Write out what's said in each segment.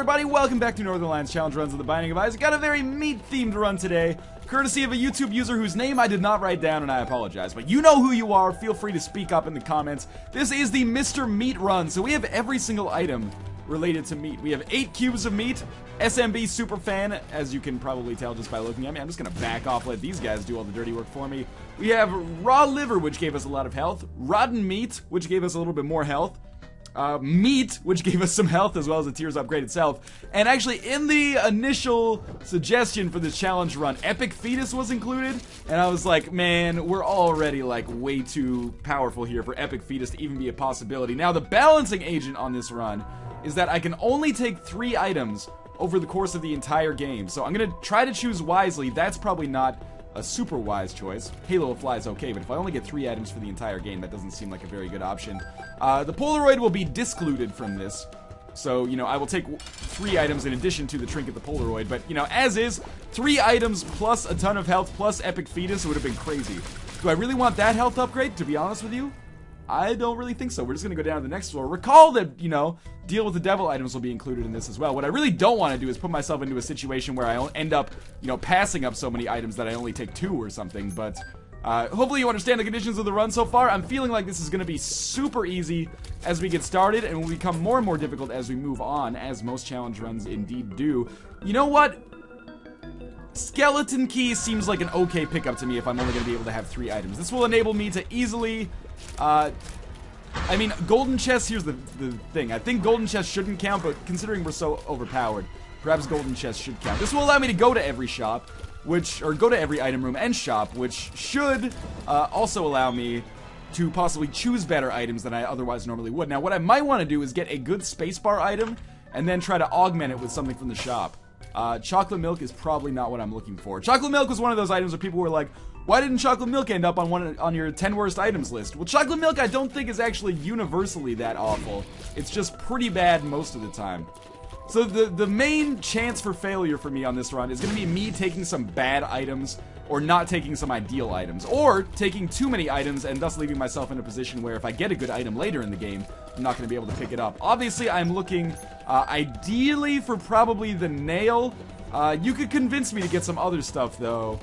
everybody? Welcome back to Northernlion's Challenge Runs of the Binding of Isaac. Got a very meat-themed run today, courtesy of a YouTube user whose name I did not write down, and I apologize. But you know who you are. Feel free to speak up in the comments. This is the Mr. Meat Run, so we have every single item related to meat. We have eight cubes of meat. SMB super fan, as you can probably tell just by looking at me. I'm just gonna back off, let these guys do all the dirty work for me. We have raw liver, which gave us a lot of health. Rotten meat, which gave us a little bit more health uh, meat, which gave us some health as well as the tears upgrade itself. And actually, in the initial suggestion for this challenge run, Epic Fetus was included. And I was like, man, we're already like way too powerful here for Epic Fetus to even be a possibility. Now, the balancing agent on this run is that I can only take three items over the course of the entire game. So I'm gonna try to choose wisely. That's probably not a super wise choice. Halo is okay, but if I only get three items for the entire game, that doesn't seem like a very good option. Uh, the Polaroid will be discluded from this. So, you know, I will take three items in addition to the Trinket the Polaroid, but, you know, as is, three items plus a ton of health plus Epic Fetus would have been crazy. Do I really want that health upgrade, to be honest with you? I don't really think so. We're just to go down to the next floor. Recall that, you know, deal with the devil items will be included in this as well. What I really don't want to do is put myself into a situation where I end up, you know, passing up so many items that I only take two or something. But uh, hopefully you understand the conditions of the run so far. I'm feeling like this is going to be super easy as we get started and will become more and more difficult as we move on, as most challenge runs indeed do. You know what? Skeleton Key seems like an okay pickup to me if I'm only going to be able to have three items. This will enable me to easily uh, I mean, golden chest, here's the, the thing. I think golden chest shouldn't count, but considering we're so overpowered, perhaps golden chest should count. This will allow me to go to every shop, which, or go to every item room and shop, which should uh, also allow me to possibly choose better items than I otherwise normally would. Now, what I might want to do is get a good spacebar item, and then try to augment it with something from the shop. Uh, chocolate milk is probably not what I'm looking for. Chocolate milk was one of those items where people were like, why didn't chocolate milk end up on one on your 10 worst items list? Well, chocolate milk I don't think is actually universally that awful. It's just pretty bad most of the time. So the the main chance for failure for me on this run is going to be me taking some bad items or not taking some ideal items or taking too many items and thus leaving myself in a position where if I get a good item later in the game, I'm not going to be able to pick it up. Obviously, I'm looking uh, ideally for probably the nail. Uh, you could convince me to get some other stuff though.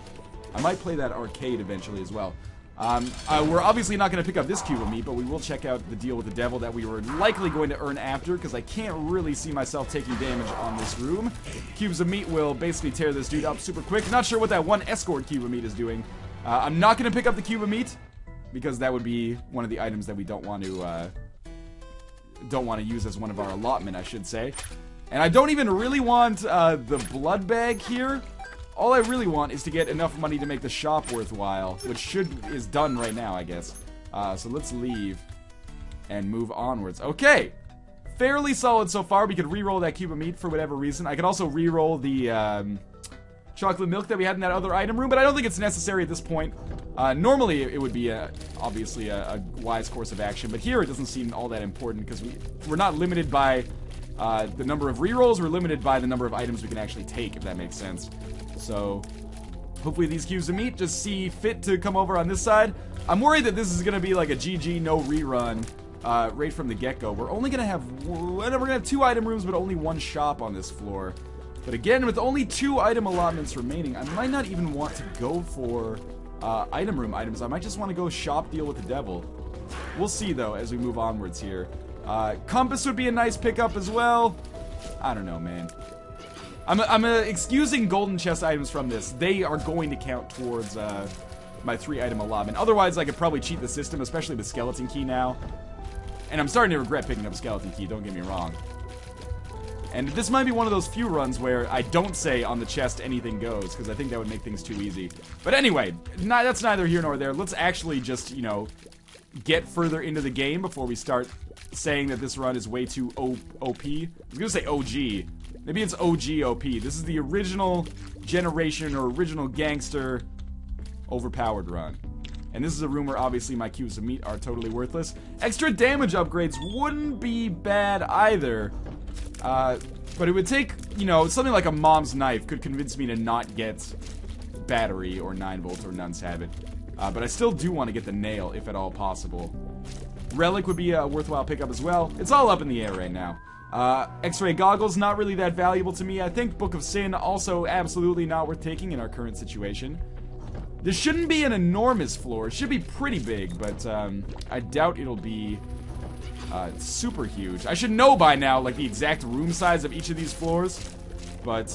I might play that arcade eventually as well. Um, uh, we're obviously not going to pick up this cube of meat, but we will check out the deal with the devil that we were likely going to earn after, because I can't really see myself taking damage on this room. Cubes of meat will basically tear this dude up super quick. Not sure what that one escort cube of meat is doing. Uh, I'm not going to pick up the cube of meat, because that would be one of the items that we don't want to uh, don't want to use as one of our allotment, I should say. And I don't even really want uh, the blood bag here. All I really want is to get enough money to make the shop worthwhile, which should is done right now, I guess. Uh, so let's leave and move onwards. Okay, fairly solid so far. We could re-roll that cube of meat for whatever reason. I could also re-roll the um, chocolate milk that we had in that other item room, but I don't think it's necessary at this point. Uh, normally, it would be a, obviously a, a, wise course of action, but here it doesn't seem all that important because we, we're not limited by uh, the number of re-rolls, we're limited by the number of items we can actually take, if that makes sense. So hopefully these cubes of meat just see fit to come over on this side. I'm worried that this is going to be like a GG no rerun uh, right from the get-go. We're only going to have we're going to have two item rooms, but only one shop on this floor. But again, with only two item allotments remaining, I might not even want to go for uh, item room items. I might just want to go shop deal with the devil. We'll see, though, as we move onwards here. Uh, compass would be a nice pickup as well. I don't know, man. I'm, I'm uh, excusing golden chest items from this. They are going to count towards uh, my three item allotment. Otherwise, I could probably cheat the system, especially with skeleton key now. And I'm starting to regret picking up skeleton key, don't get me wrong. And this might be one of those few runs where I don't say on the chest anything goes, because I think that would make things too easy. But anyway, that's neither here nor there. Let's actually just, you know, get further into the game before we start saying that this run is way too o OP. I was to say OG, Maybe it's OG OP. This is the original generation or original gangster overpowered run. And this is a where obviously my cubes of meat are totally worthless. Extra damage upgrades wouldn't be bad either. Uh, but it would take, you know, something like a mom's knife could convince me to not get battery or 9 volt or Nun's Habit. Uh, but I still do want to get the nail, if at all possible. Relic would be a worthwhile pickup as well. It's all up in the air right now. Uh, X-ray goggles, not really that valuable to me. I think Book of Sin, also absolutely not worth taking in our current situation. This shouldn't be an enormous floor. It should be pretty big, but um, I doubt it'll be uh, super huge. I should know by now, like, the exact room size of each of these floors, but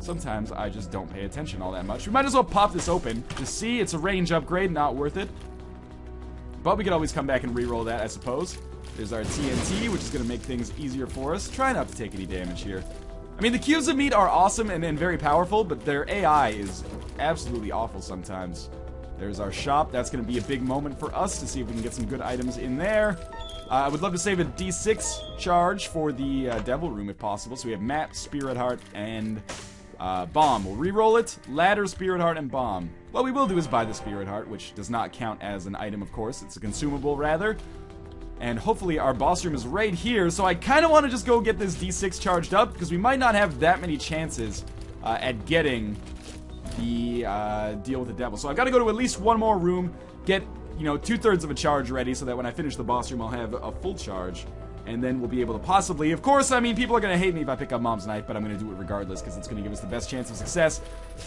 sometimes I just don't pay attention all that much. We might as well pop this open to see it's a range upgrade, not worth it. But we could always come back and re-roll that, I suppose. There's our TNT, which is going to make things easier for us. Try not to take any damage here. I mean, the cubes of meat are awesome and, and very powerful, but their AI is absolutely awful sometimes. There's our shop. That's going to be a big moment for us to see if we can get some good items in there. Uh, I would love to save a D6 charge for the uh, Devil Room if possible. So we have Map, Spirit Heart, and uh, Bomb. We'll re-roll it. Ladder, Spirit Heart, and Bomb. What we will do is buy the Spirit Heart, which does not count as an item, of course. It's a consumable, rather. And hopefully our boss room is right here, so I kind of want to just go get this D6 charged up, because we might not have that many chances uh, at getting the uh, deal with the devil. So I've got to go to at least one more room, get, you know, two-thirds of a charge ready, so that when I finish the boss room, I'll have a full charge and then we'll be able to possibly, of course, I mean, people are going to hate me if I pick up Mom's Knife, but I'm going to do it regardless because it's going to give us the best chance of success,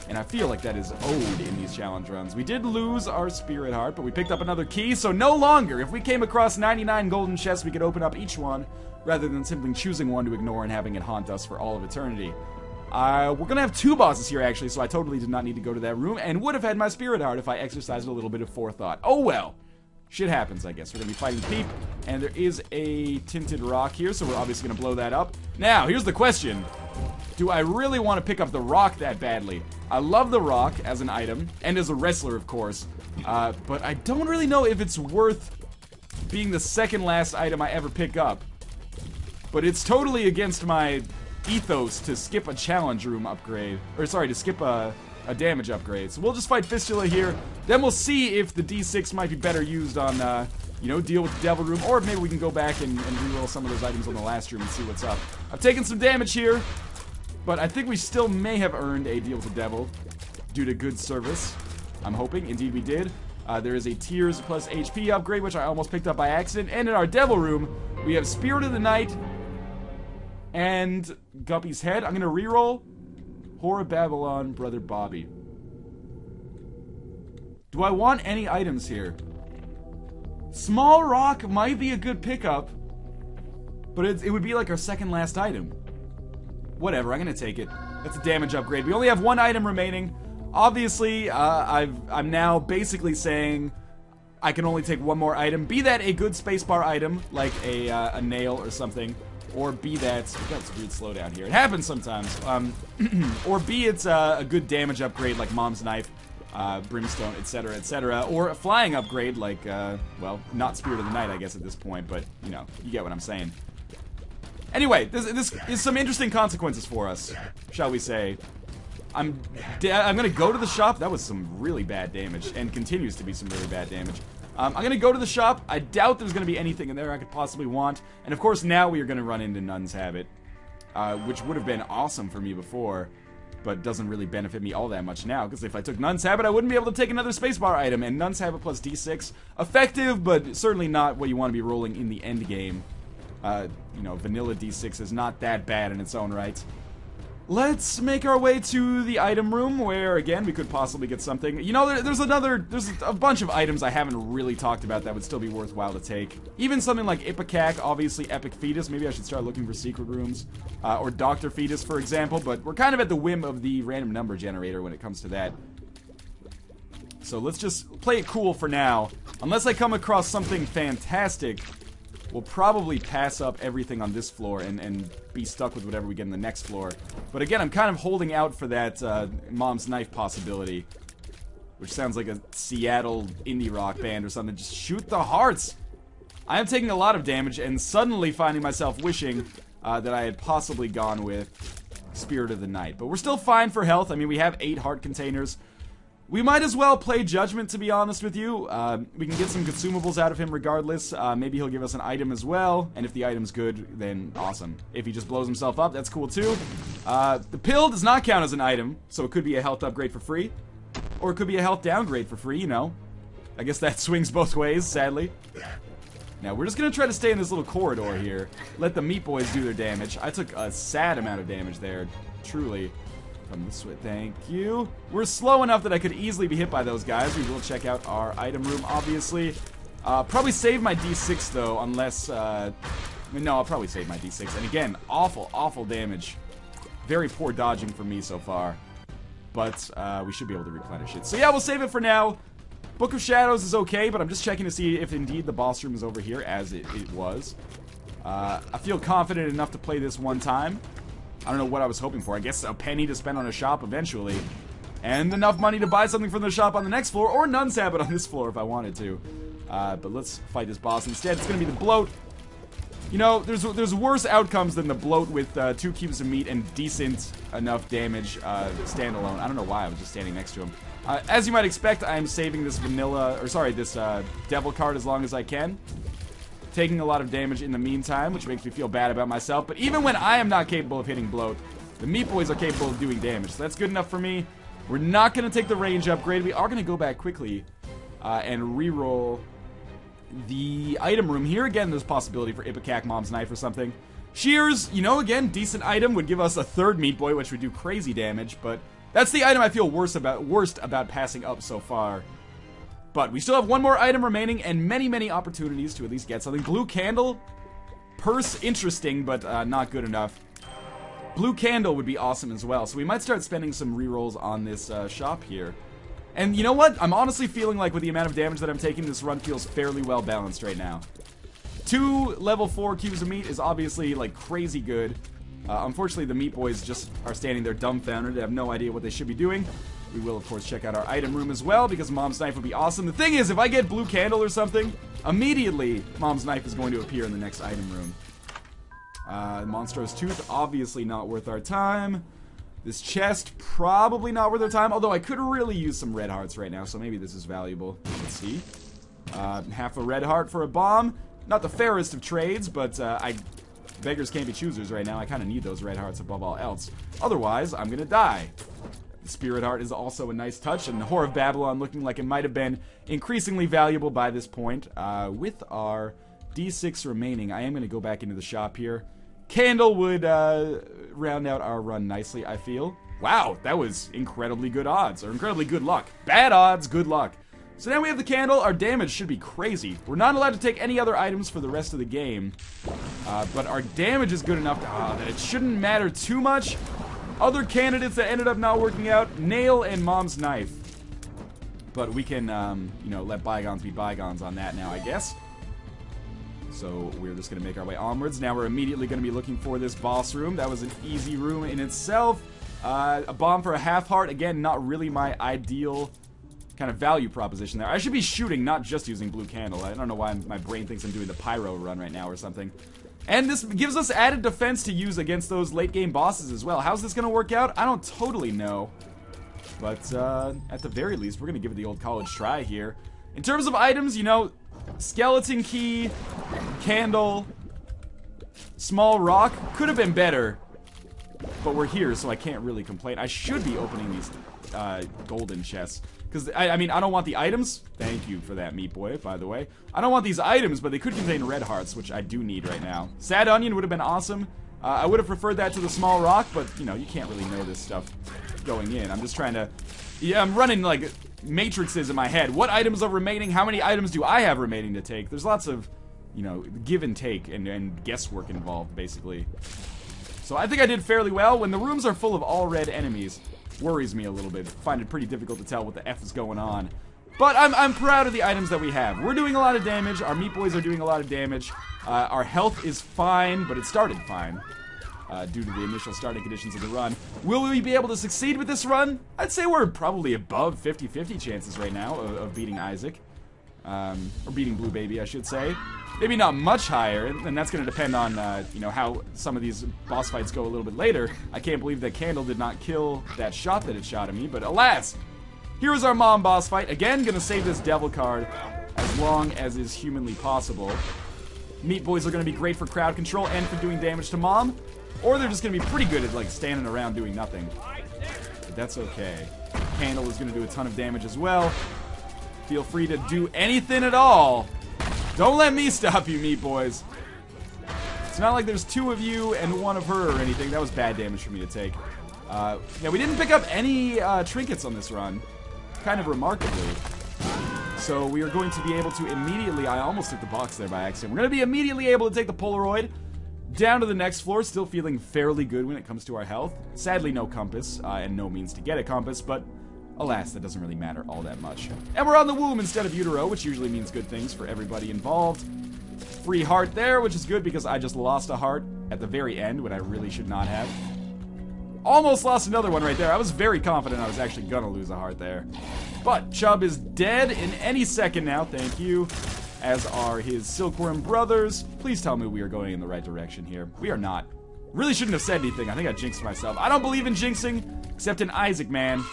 and I feel like that is owed in these challenge runs. We did lose our Spirit Heart, but we picked up another key, so no longer, if we came across 99 golden chests, we could open up each one, rather than simply choosing one to ignore and having it haunt us for all of eternity. Uh, we're gonna have two bosses here, actually, so I totally did not need to go to that room, and would have had my Spirit Heart if I exercised a little bit of forethought. Oh well shit happens, I guess. We're gonna be fighting Peep, and there is a tinted rock here, so we're obviously gonna blow that up. Now, here's the question. Do I really want to pick up the rock that badly? I love the rock as an item, and as a wrestler, of course, uh, but I don't really know if it's worth being the second last item I ever pick up. But it's totally against my ethos to skip a challenge room upgrade, or sorry, to skip a a damage upgrade. So we'll just fight Fistula here. Then we'll see if the D6 might be better used on, uh, you know, deal with the Devil Room. Or maybe we can go back and, and reroll some of those items on the last room and see what's up. I've taken some damage here. But I think we still may have earned a deal with the Devil due to good service. I'm hoping. Indeed we did. Uh, there is a Tears plus HP upgrade, which I almost picked up by accident. And in our Devil Room, we have Spirit of the Night and Guppy's Head. I'm going to reroll Whore of Babylon, Brother Bobby. Do I want any items here? Small Rock might be a good pickup, but it would be like our second last item. Whatever, I'm gonna take it. That's a damage upgrade. We only have one item remaining. Obviously, uh, I've, I'm now basically saying I can only take one more item. Be that a good spacebar item, like a, uh, a nail or something or B that's that's a weird slowdown here. It happens sometimes. Um, or B it's uh, a good damage upgrade like Mom's Knife, uh, Brimstone, etc., etc., or a flying upgrade like uh, well, not Spirit of the Night, I guess at this point, but you know, you get what I'm saying. Anyway, this, this is some interesting consequences for us, shall we say. I'm I'm gonna go to the shop. That was some really bad damage, and continues to be some really bad damage. Um, I'm to go to the shop. I doubt there's to be anything in there I could possibly want. And of course, now we are to run into Nun's Habit, uh, which would have been awesome for me before, but doesn't really benefit me all that much now. Because if I took Nun's Habit, I wouldn't be able to take another spacebar item. And Nun's Habit plus D6, effective, but certainly not what you want to be rolling in the end game. Uh, you know, vanilla D6 is not that bad in its own right. Let's make our way to the item room where, again, we could possibly get something. You know, there, there's another, there's a bunch of items I haven't really talked about that would still be worthwhile to take. Even something like Ipecac, obviously Epic Fetus. Maybe I should start looking for secret rooms. Uh, or Dr. Fetus, for example. But we're kind of at the whim of the random number generator when it comes to that. So let's just play it cool for now. Unless I come across something fantastic, we'll probably pass up everything on this floor and, and be stuck with whatever we get in the next floor. But again, I'm kind of holding out for that uh, Mom's Knife possibility. Which sounds like a Seattle indie rock band or something. Just shoot the hearts! I am taking a lot of damage and suddenly finding myself wishing uh, that I had possibly gone with Spirit of the Night. But we're still fine for health. I mean, we have eight heart containers. We might as well play Judgment, to be honest with you. Uh, we can get some consumables out of him regardless. Uh, maybe he'll give us an item as well, and if the item's good, then awesome. If he just blows himself up, that's cool too. Uh, the pill does not count as an item, so it could be a health upgrade for free. Or it could be a health downgrade for free, you know. I guess that swings both ways, sadly. Now, we're just to try to stay in this little corridor here. Let the Meat Boys do their damage. I took a sad amount of damage there, truly. Come this way, thank you. We're slow enough that I could easily be hit by those guys. We will check out our item room, obviously. Uh, probably save my D6, though, unless... Uh, no, I'll probably save my D6. And again, awful, awful damage. Very poor dodging for me so far. But uh, we should be able to replenish it. So yeah, we'll save it for now. Book of Shadows is okay, but I'm just checking to see if indeed the boss room is over here, as it, it was. Uh, I feel confident enough to play this one time. I don't know what I was hoping for. I guess a penny to spend on a shop eventually. And enough money to buy something from the shop on the next floor, or Nun's Habit on this floor if I wanted to. Uh, but let's fight this boss instead. It's going to be the Bloat. You know, there's there's worse outcomes than the Bloat with uh, two cubes of meat and decent enough damage uh, standalone. I don't know why I was just standing next to him. Uh, as you might expect, I am saving this vanilla, or sorry, this uh, devil card as long as I can taking a lot of damage in the meantime, which makes me feel bad about myself. But even when I am not capable of hitting bloat, the Meat Boys are capable of doing damage. So that's good enough for me. We're not going to take the range upgrade. We are going to go back quickly uh, and re-roll the item room. Here again, there's possibility for Ipecac Mom's Knife or something. Shears, you know, again, decent item, would give us a third Meat Boy, which would do crazy damage, but that's the item I feel worst about, worst about passing up so far. But we still have one more item remaining and many, many opportunities to at least get something. Blue Candle, Purse, interesting, but uh, not good enough. Blue Candle would be awesome as well, so we might start spending some rerolls on this uh, shop here. And you know what? I'm honestly feeling like with the amount of damage that I'm taking, this run feels fairly well balanced right now. Two level 4 cubes of meat is obviously like crazy good. Uh, unfortunately, the Meat Boys just are standing there dumbfounded. They have no idea what they should be doing. We will, of course, check out our item room as well, because Mom's Knife would be awesome. The thing is, if I get Blue Candle or something, immediately Mom's Knife is going to appear in the next item room. Uh, Monstro's Tooth, obviously not worth our time. This chest, probably not worth our time, although I could really use some red hearts right now, so maybe this is valuable. Let's see. Uh, half a red heart for a bomb. Not the fairest of trades, but uh, I beggars can't be choosers right now. I kind of need those red hearts above all else. Otherwise, I'm going to die. The Spirit Heart is also a nice touch, and the Whore of Babylon looking like it might have been increasingly valuable by this point. Uh, with our D6 remaining, I am going to go back into the shop here. Candle would uh, round out our run nicely, I feel. Wow, that was incredibly good odds, or incredibly good luck. Bad odds, good luck. So now we have the candle. Our damage should be crazy. We're not allowed to take any other items for the rest of the game. Uh, but our damage is good enough uh, that it shouldn't matter too much. Other candidates that ended up not working out, Nail and Mom's Knife. But we can, um, you know, let bygones be bygones on that now, I guess. So we're just going to make our way onwards. Now we're immediately going to be looking for this boss room. That was an easy room in itself. Uh, a bomb for a half heart. Again, not really my ideal kind of value proposition there. I should be shooting, not just using blue candle. I don't know why my brain thinks I'm doing the pyro run right now or something. And this gives us added defense to use against those late game bosses as well. How's this going to work out? I don't totally know. But uh, at the very least, we're going to give it the old college try here. In terms of items, you know, skeleton key, candle, small rock could have been better. But we're here, so I can't really complain. I should be opening these uh, golden chests. Because, I, I, mean, I don't want the items. Thank you for that, Meat Boy, by the way. I don't want these items, but they could contain red hearts, which I do need right now. Sad Onion would have been awesome. Uh, I would have preferred that to the small rock, but, you know, you can't really know this stuff going in. I'm just trying to... Yeah, I'm running, like, matrices in my head. What items are remaining? How many items do I have remaining to take? There's lots of, you know, give and take and, and guesswork involved, basically. So I think I did fairly well. When the rooms are full of all red enemies, worries me a little bit. Find it pretty difficult to tell what the F is going on. But I'm, I'm proud of the items that we have. We're doing a lot of damage. Our Meat Boys are doing a lot of damage. Uh, our health is fine, but it started fine. Uh, due to the initial starting conditions of the run. Will we be able to succeed with this run? I'd say we're probably above 50-50 chances right now of, of beating Isaac. Um, or beating Blue Baby, I should say. Maybe not much higher, and that's going to depend on, uh, you know, how some of these boss fights go a little bit later. I can't believe that Candle did not kill that shot that it shot at me, but alas! Here is our mom boss fight. Again, going to save this devil card as long as is humanly possible. Meat Boys are going to be great for crowd control and for doing damage to mom. Or they're just going to be pretty good at, like, standing around doing nothing. But that's okay. Candle is going to do a ton of damage as well. Feel free to do anything at all Don't let me stop you, meat boys. It's not like there's two of you and one of her or anything. That was bad damage for me to take. Uh, yeah, we didn't pick up any uh, trinkets on this run. Kind of remarkably. So we are going to be able to immediately... I almost took the box there by accident. We're going to be immediately able to take the Polaroid down to the next floor. Still feeling fairly good when it comes to our health. Sadly, no compass uh, and no means to get a compass, but Alas, that doesn't really matter all that much. And we're on the womb instead of utero, which usually means good things for everybody involved. Free heart there, which is good because I just lost a heart at the very end when I really should not have. Almost lost another one right there. I was very confident I was actually gonna lose a heart there. But Chub is dead in any second now, thank you. As are his Silkworm brothers. Please tell me we are going in the right direction here. We are not. Really shouldn't have said anything. I think I jinxed myself. I don't believe in jinxing, except in Isaac, man.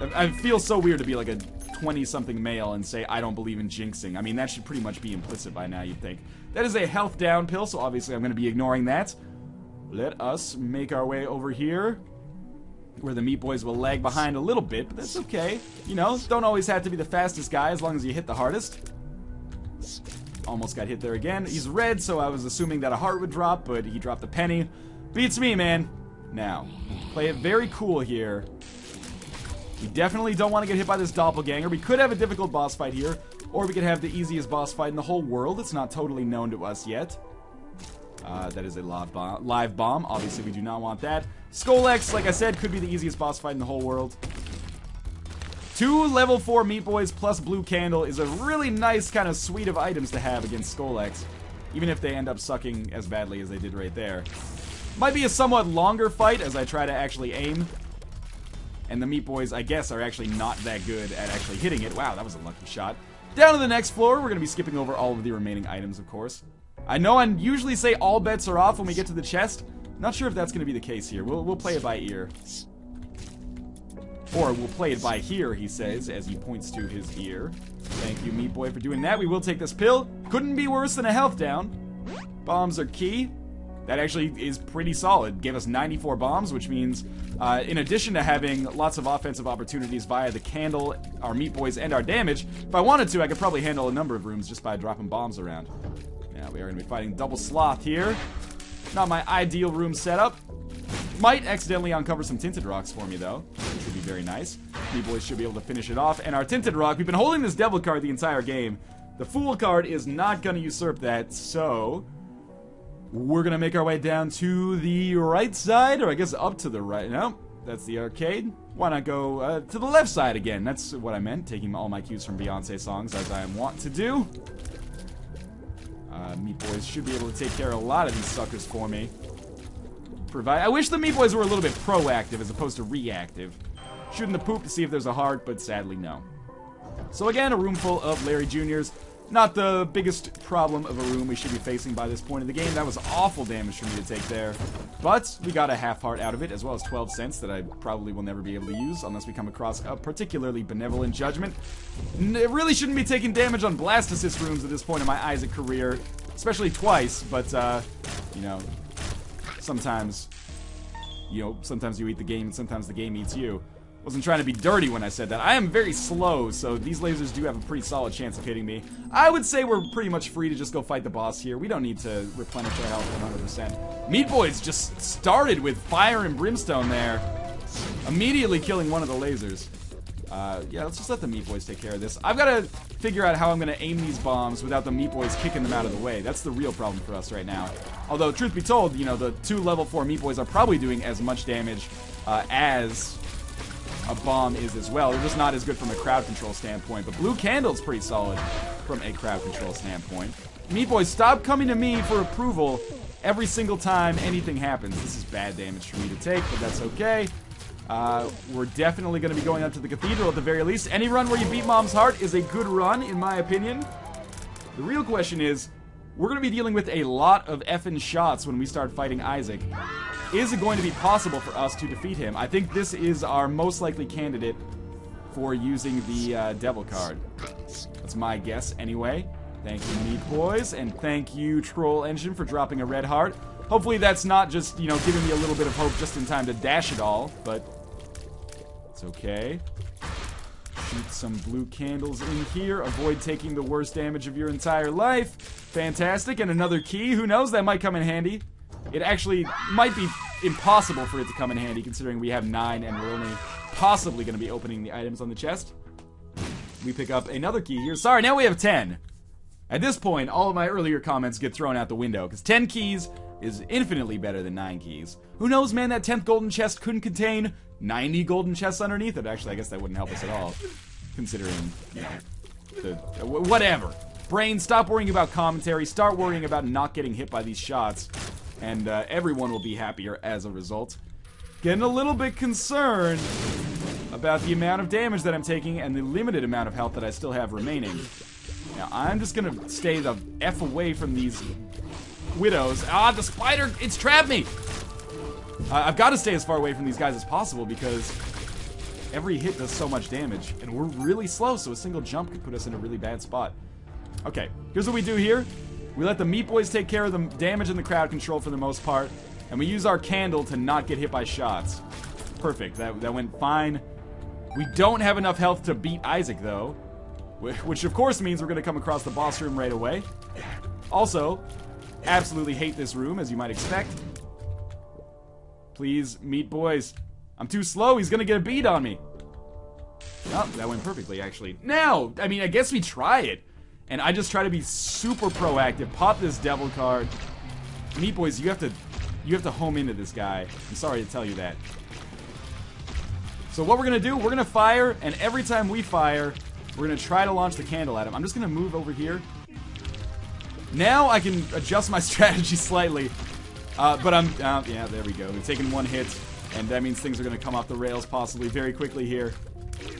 I feel so weird to be like a 20-something male and say, I don't believe in jinxing. I mean, that should pretty much be implicit by now, you'd think. That is a health down pill, so obviously I'm going to be ignoring that. Let us make our way over here, where the Meat Boys will lag behind a little bit, but that's okay. You know, don't always have to be the fastest guy as long as you hit the hardest. Almost got hit there again. He's red, so I was assuming that a heart would drop, but he dropped a penny. Beats me, man. Now, play it very cool here. We definitely don't want to get hit by this doppelganger. We could have a difficult boss fight here, or we could have the easiest boss fight in the whole world. It's not totally known to us yet. Uh, that is a live bomb. live bomb. Obviously, we do not want that. Scolex, like I said, could be the easiest boss fight in the whole world. Two level 4 Meat Boys plus Blue Candle is a really nice kind of suite of items to have against Scolex. Even if they end up sucking as badly as they did right there. Might be a somewhat longer fight as I try to actually aim. And the Meat Boys, I guess, are actually not that good at actually hitting it. Wow, that was a lucky shot. Down to the next floor, we're to be skipping over all of the remaining items, of course. I know I usually say all bets are off when we get to the chest. Not sure if that's to be the case here. We'll, we'll play it by ear. Or we'll play it by here, he says, as he points to his ear. Thank you, Meat Boy, for doing that. We will take this pill. Couldn't be worse than a health down. Bombs are key. That actually is pretty solid. Gave us 94 bombs, which means, uh, in addition to having lots of offensive opportunities via the candle, our meat boys, and our damage, if I wanted to, I could probably handle a number of rooms just by dropping bombs around. Yeah, we are going to be fighting double sloth here. Not my ideal room setup. Might accidentally uncover some tinted rocks for me, though. Which would be very nice. Meat boys should be able to finish it off. And our tinted rock, we've been holding this devil card the entire game. The fool card is not going to usurp that, so we're gonna make our way down to the right side, or I guess up to the right. No, that's the arcade. Why not go uh, to the left side again? That's what I meant, taking all my cues from Beyonce songs, as I am wont to do. Uh, Meat Boys should be able to take care of a lot of these suckers for me. Provide. I wish the Meat Boys were a little bit proactive as opposed to reactive. Shooting the poop to see if there's a heart, but sadly no. So again, a room full of Larry Juniors. Not the biggest problem of a room we should be facing by this point in the game. That was awful damage for me to take there. But we got a half heart out of it, as well as 12 cents that I probably will never be able to use unless we come across a particularly benevolent judgment. It really shouldn't be taking damage on Blastocyst rooms at this point in my Isaac career. Especially twice, but, uh, you know, sometimes, you know, sometimes you eat the game and sometimes the game eats you. Wasn't trying to be dirty when I said that. I am very slow, so these lasers do have a pretty solid chance of hitting me. I would say we're pretty much free to just go fight the boss here. We don't need to replenish our health 100%. Meat Boys just started with fire and brimstone there. Immediately killing one of the lasers. Uh, yeah, let's just let the Meat Boys take care of this. I've got to figure out how I'm going to aim these bombs without the Meat Boys kicking them out of the way. That's the real problem for us right now. Although, truth be told, you know, the two level 4 Meat Boys are probably doing as much damage uh, as a bomb is as well. They're just not as good from a crowd control standpoint. But Blue Candle's pretty solid from a crowd control standpoint. Meat Boys, stop coming to me for approval every single time anything happens. This is bad damage for me to take, but that's okay. Uh, we're definitely going to be going up to the Cathedral at the very least. Any run where you beat Mom's Heart is a good run, in my opinion. The real question is, we're going to be dealing with a lot of effing shots when we start fighting Isaac. Is it going to be possible for us to defeat him? I think this is our most likely candidate for using the uh, Devil card. That's my guess anyway. Thank you, Meat Boys, and thank you, Troll Engine, for dropping a red heart. Hopefully that's not just, you know, giving me a little bit of hope just in time to dash it all, but it's okay. Shoot some blue candles in here. Avoid taking the worst damage of your entire life. Fantastic. And another key. Who knows? That might come in handy. It actually might be impossible for it to come in handy considering we have nine and we're only possibly going to be opening the items on the chest. We pick up another key here. Sorry, now we have 10. At this point, all of my earlier comments get thrown out the window because 10 keys is infinitely better than 9 keys. Who knows, man, that 10th golden chest couldn't contain 90 golden chests underneath it. Actually, I guess that wouldn't help us at all, considering, you know, the, whatever. Brain, stop worrying about commentary, start worrying about not getting hit by these shots, and uh, everyone will be happier as a result. Getting a little bit concerned about the amount of damage that I'm taking and the limited amount of health that I still have remaining. Now, I'm just gonna stay the F away from these widows. Ah, the spider, it's trapped me! Uh, I've got to stay as far away from these guys as possible because every hit does so much damage, and we're really slow, so a single jump could put us in a really bad spot. Okay, here's what we do here. We let the Meat Boys take care of the damage and the crowd control for the most part, and we use our candle to not get hit by shots. Perfect, that, that went fine. We don't have enough health to beat Isaac, though, which of course means we're going to come across the boss room right away. Also, absolutely hate this room, as you might expect. Please, Meat Boys. I'm too slow, he's going to get a beat on me. Oh, that went perfectly, actually. Now, I mean, I guess we try it. And I just try to be super proactive. Pop this devil card. Meat Boys, you have to you have to home into this guy. I'm sorry to tell you that. So what we're going to do, we're going to fire, and every time we fire, we're going to try to launch the candle at him. I'm just going to move over here. Now I can adjust my strategy slightly. Uh, but I'm, uh, yeah, there we go. We've taken one hit, and that means things are going to come off the rails possibly very quickly here.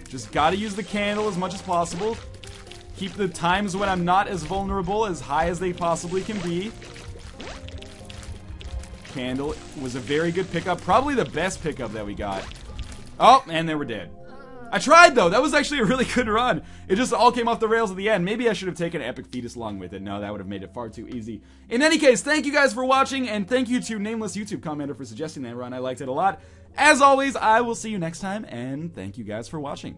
Just got to use the candle as much as possible. Keep the times when I'm not as vulnerable as high as they possibly can be. Candle was a very good pickup. Probably the best pickup that we got. Oh, and they were dead. I tried though. That was actually a really good run. It just all came off the rails at the end. Maybe I should have taken Epic Fetus along with it. No, that would have made it far too easy. In any case, thank you guys for watching, and thank you to Nameless YouTube Commenter for suggesting that run. I liked it a lot. As always, I will see you next time, and thank you guys for watching.